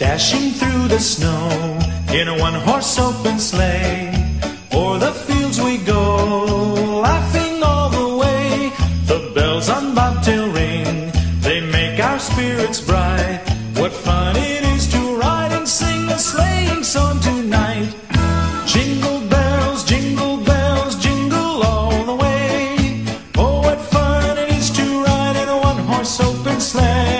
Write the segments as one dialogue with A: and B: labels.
A: Dashing through the snow in a one horse open sleigh. O'er the fields we go, laughing all the way. The bells on bobtail ring, they make our spirits bright. What fun it is to ride and sing a sleighing song tonight. Jingle bells, jingle bells, jingle all the way. Oh, what fun it is to ride in a one horse open sleigh.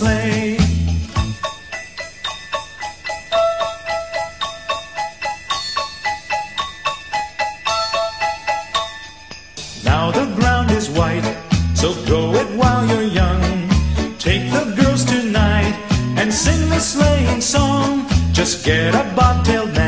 A: sleigh. Now the ground is white, so go it while you're young. Take the girls tonight and sing the sleighing song. Just get a bobtailed man